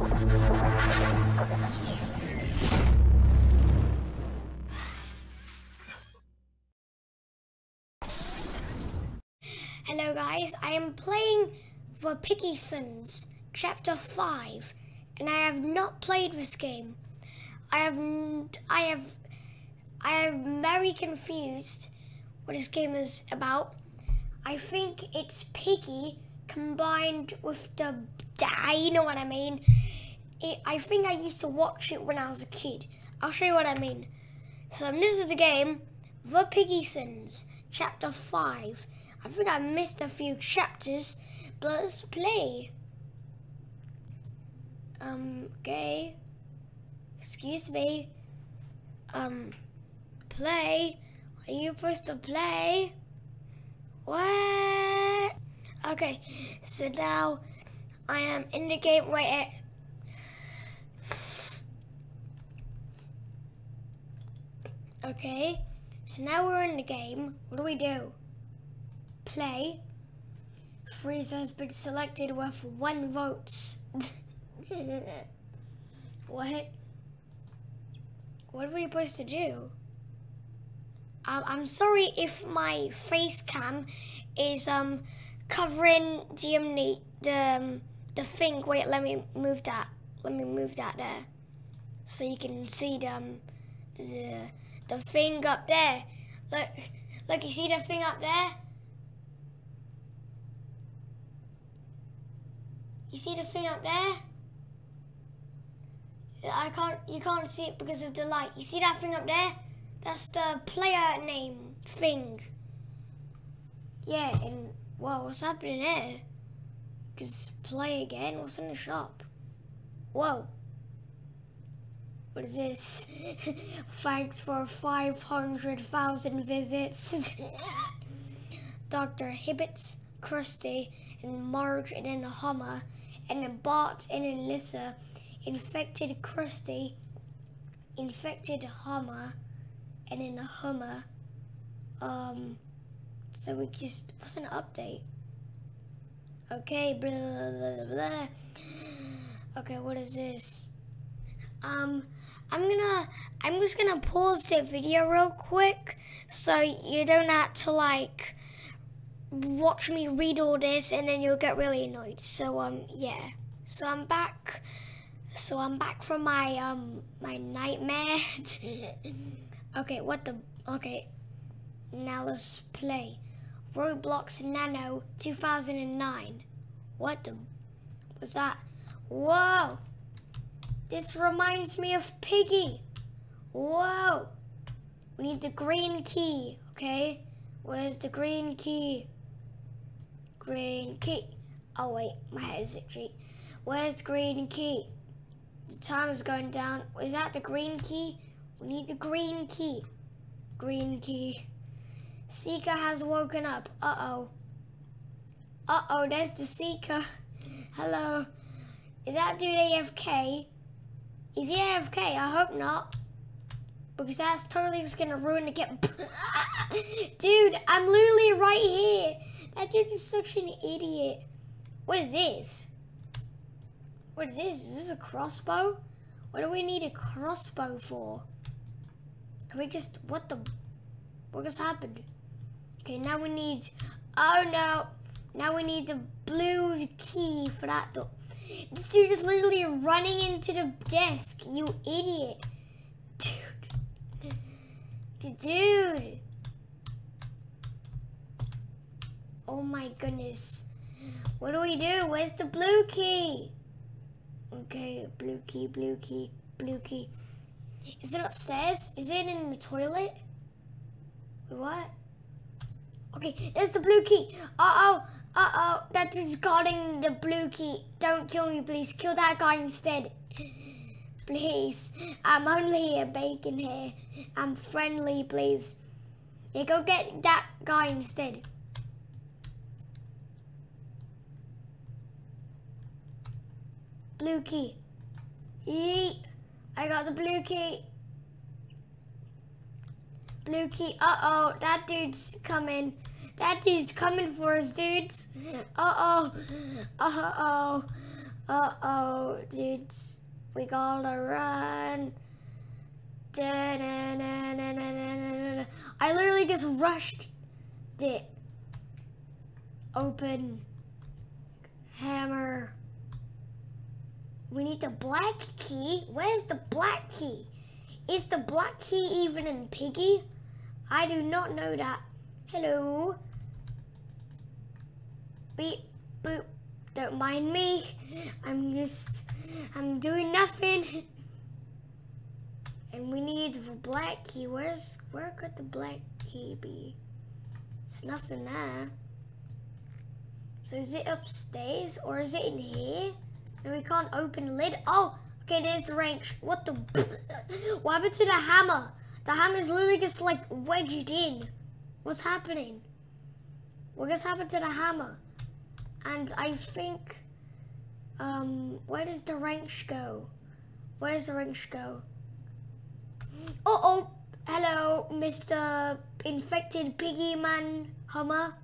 Hello guys, I am playing The Piggysons, Chapter 5, and I have not played this game. I have, I have, I am very confused what this game is about. I think it's Piggy combined with the, da- you know what I mean. It, I think I used to watch it when I was a kid. I'll show you what I mean. So this is the game, The Piggysons, Chapter 5. I think I missed a few chapters, but let's play. Um, okay. Excuse me. Um, play? Are you supposed to play? What? Okay, so now I am in the game. Wait. Okay, so now we're in the game. What do we do? Play. Freeze has been selected with one vote. what? What are we supposed to do? Um, I'm sorry if my face cam is um covering the um, the, um, the thing. Wait, let me move that. Let me move that there, so you can see the um, the the thing up there. Look, look, you see the thing up there? You see the thing up there? I can't, you can't see it because of the light. You see that thing up there? That's the player name thing. Yeah, and, well, what's happening there? Because play again, what's in the shop? Whoa. What is this? Thanks for 500,000 visits. Dr. Hibbets, Krusty, and Marge and then Hummer, and then Bart and then Lissa infected Krusty, infected Hummer, and then a Hummer. Um, so we just, what's an update? Okay, blah, blah, blah. Okay, what is this? Um, I'm gonna, I'm just gonna pause the video real quick so you don't have to like watch me read all this and then you'll get really annoyed. So, um, yeah. So I'm back. So I'm back from my, um, my nightmare. okay, what the, okay. Now let's play. Roblox Nano 2009. What the, was that? Whoa! This reminds me of Piggy. Whoa! We need the green key, okay? Where's the green key? Green key. Oh wait, my head is itchy. Where's the green key? The time is going down. Is that the green key? We need the green key. Green key. Seeker has woken up. Uh-oh. Uh-oh, there's the Seeker. Hello. Is that dude AFK? Is he AFK? I hope not. Because that's totally just gonna ruin the game. dude, I'm literally right here. That dude is such an idiot. What is this? What is this? Is this a crossbow? What do we need a crossbow for? Can we just, what the, what just happened? Okay, now we need, oh no. Now we need the blue key for that door. This dude is literally running into the desk, you idiot. Dude. Dude. Oh my goodness. What do we do? Where's the blue key? Okay, blue key, blue key, blue key. Is it upstairs? Is it in the toilet? What? Okay, there's the blue key. Uh-oh, uh-oh, that dude's guarding the blue key. Don't kill me, please. Kill that guy instead. Please. I'm only a bacon here. I'm friendly, please. Yeah, go get that guy instead. Blue key. Yeet. I got the blue key. Blue key. Uh-oh, that dude's coming. That dude's coming for us, dudes. Uh-oh. Uh-oh. Uh-oh, dudes. We gotta run. I literally just rushed it. Open. Hammer. We need the black key. Where's the black key? Is the black key even in Piggy? I do not know that. Hello. Beep, boop. Don't mind me. I'm just, I'm doing nothing. And we need the black key. Where's, where could the black key be? It's nothing there. So is it upstairs or is it in here? No, we can't open the lid. Oh, okay, there's the wrench. What the? what happened to the hammer? The hammer is literally just like wedged in. What's happening? What just happened to the hammer? And I think, um, where does the wrench go? Where does the wrench go? Uh oh, hello, Mr. Infected Piggy Man Hummer.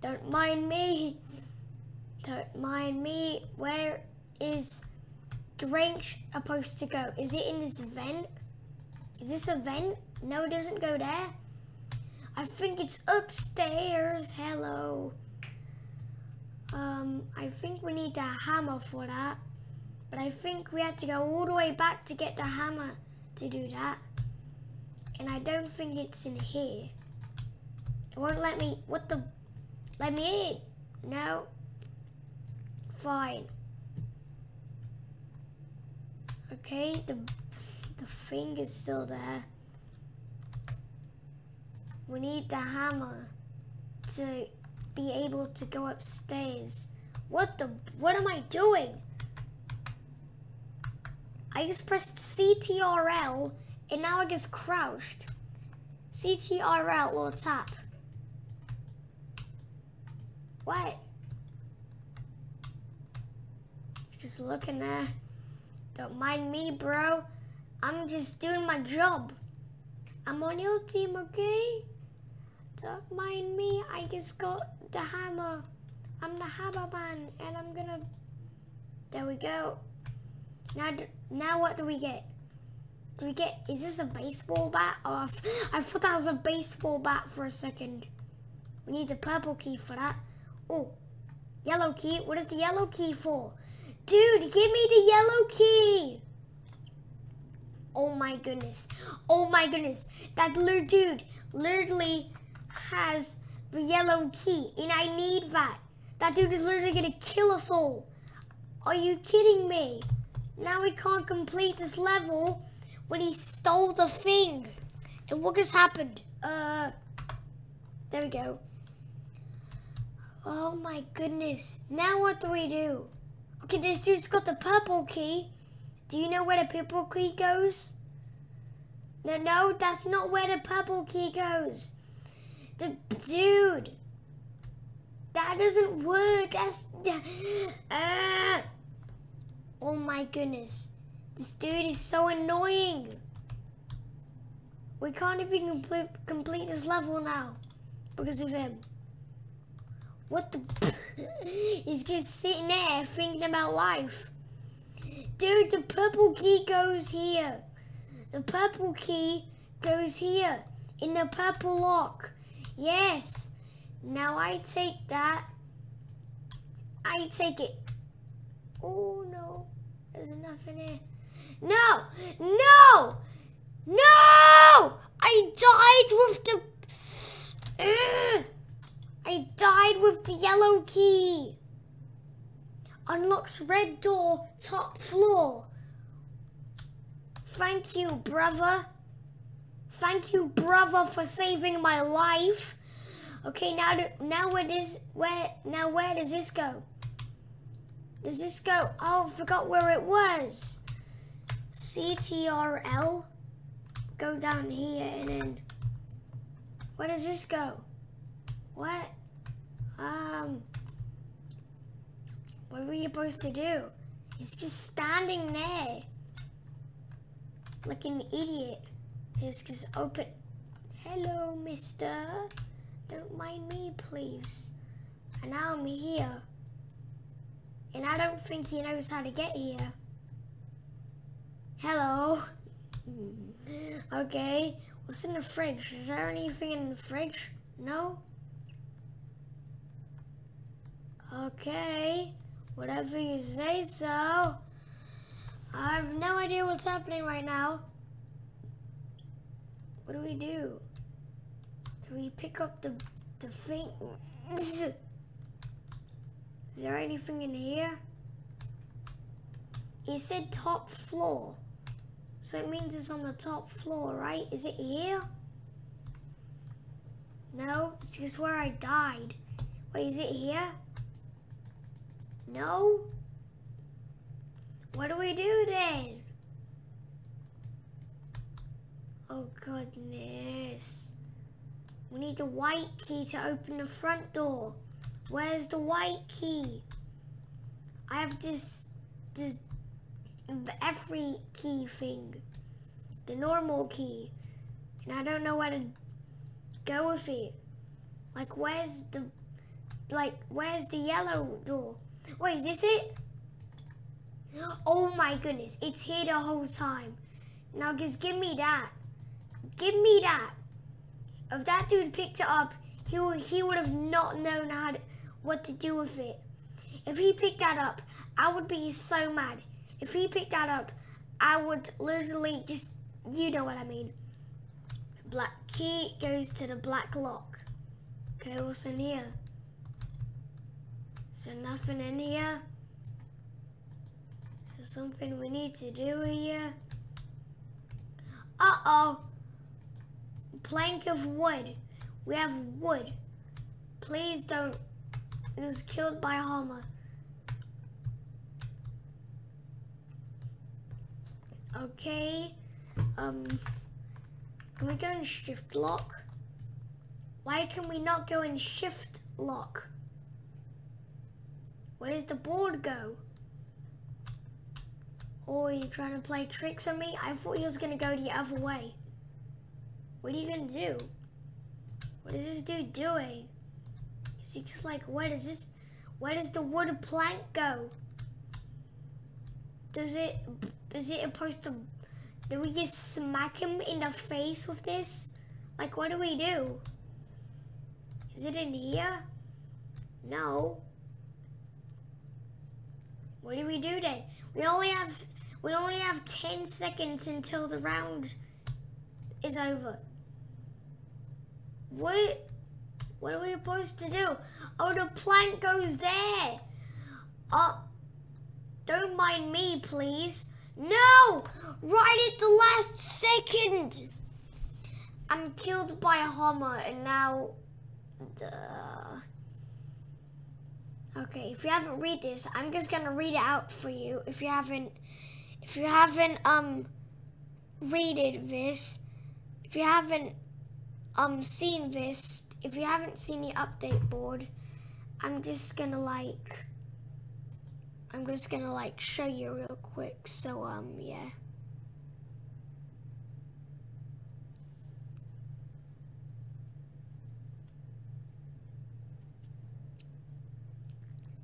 Don't mind me. Don't mind me. Where is the wrench supposed to go? Is it in this vent? Is this a vent? No, it doesn't go there. I think it's upstairs. Hello. Um, I think we need a hammer for that. But I think we had to go all the way back to get the hammer to do that. And I don't think it's in here. It won't let me, what the, let me in. No. Fine. Okay, the, the thing is still there. We need the hammer to be able to go upstairs. What the, what am I doing? I just pressed CTRL and now I just crouched. CTRL or tap. What? Just looking there. Don't mind me, bro. I'm just doing my job. I'm on your team, okay? Don't mind me. I just got the hammer. I'm the hammer man, and I'm gonna. There we go. Now, now what do we get? Do we get? Is this a baseball bat? Oh, I thought that was a baseball bat for a second. We need the purple key for that. Oh, yellow key. What is the yellow key for? Dude, give me the yellow key. Oh my goodness. Oh my goodness. That little dude literally has the yellow key, and I need that. That dude is literally gonna kill us all. Are you kidding me? Now we can't complete this level when he stole the thing. And what has happened? Uh, there we go. Oh my goodness. Now what do we do? Okay, this dude's got the purple key. Do you know where the purple key goes? No, no, that's not where the purple key goes. The dude. That doesn't work. That's. Uh, oh my goodness. This dude is so annoying. We can't even complete, complete this level now because of him. What the? He's just sitting there thinking about life. Dude, the purple key goes here. The purple key goes here in the purple lock. Yes. Now I take that. I take it. Oh no. There's enough in here. No! No! No! I died with the... I died with the yellow key. Unlocks red door, top floor. Thank you, brother. Thank you, brother, for saving my life. Okay, now now where does where now where does this go? Does this go? Oh, I forgot where it was. CTRL. Go down here and then where does this go? What? Um what were you supposed to do? He's just standing there like an idiot. He's just open. Hello, mister. Don't mind me, please. And now I'm here. And I don't think he knows how to get here. Hello. okay. What's in the fridge? Is there anything in the fridge? No? Okay. Whatever you say so. I have no idea what's happening right now. What do we do? Do we pick up the, the thing? Is there anything in here? It said top floor. So it means it's on the top floor, right? Is it here? No, it's just where I died. Wait, is it here? No? What do we do then? Oh goodness. We need the white key to open the front door. Where's the white key? I have this, this every key thing. The normal key. And I don't know where to go with it. Like where's the like where's the yellow door? Wait, is this it? Oh my goodness, it's here the whole time. Now just give me that. Give me that. If that dude picked it up, he would, he would have not known how to, what to do with it. If he picked that up, I would be so mad. If he picked that up, I would literally just, you know what I mean. Black key goes to the black lock. Okay, what's in here? There nothing in here. So something we need to do here? Uh-oh plank of wood. We have wood. Please don't. It was killed by Hama. Okay. Um. Can we go in shift lock? Why can we not go in shift lock? Where does the board go? Oh, are you trying to play tricks on me? I thought he was going to go the other way. What are you gonna do? What is this dude doing? Is he just like, where does this, where does the wood plank go? Does it, is it supposed to, do we just smack him in the face with this? Like, what do we do? Is it in here? No. What do we do then? We only have, we only have 10 seconds until the round is over. What? What are we supposed to do? Oh, the plank goes there. Oh, don't mind me, please. No! Right at the last second! I'm killed by a hammer and now... Duh. Okay, if you haven't read this, I'm just gonna read it out for you. If you haven't... If you haven't, um... Readed this... If you haven't um seen this, if you haven't seen the update board, I'm just gonna like I'm just gonna like show you real quick. So um yeah.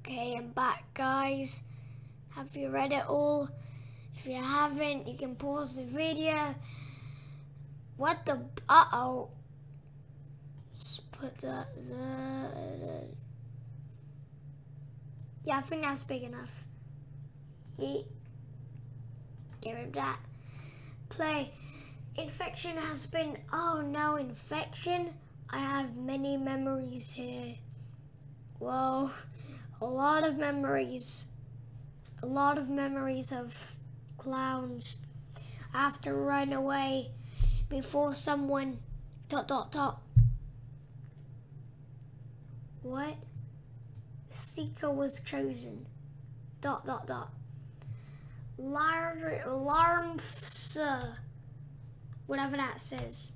Okay, I'm back guys. Have you read it all? If you haven't, you can pause the video. What the uh-oh put the, the, yeah, I think that's big enough. Yeet. Get rid of that. Play. Infection has been, oh no, infection. I have many memories here. Whoa, a lot of memories. A lot of memories of clowns. I have to run away before someone dot dot dot what? Seeker was chosen. Dot dot dot. Lar Larmfsa. Whatever that says.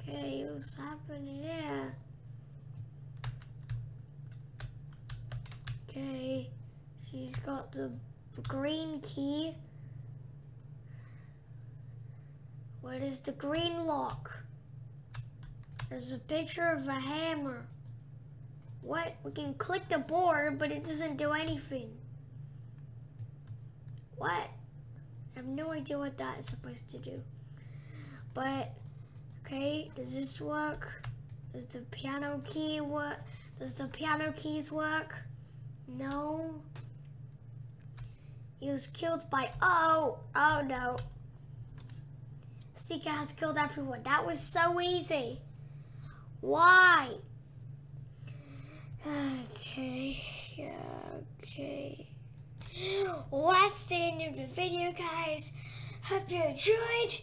Okay, what's happening there? Okay, she's got the green key. What is the green lock? There's a picture of a hammer. What? We can click the board, but it doesn't do anything. What? I have no idea what that is supposed to do. But, okay, does this work? Does the piano key work? Does the piano keys work? No. He was killed by, oh, oh no. Has killed everyone. That was so easy. Why? Okay, okay. Well, that's the end of the video, guys. Hope you enjoyed.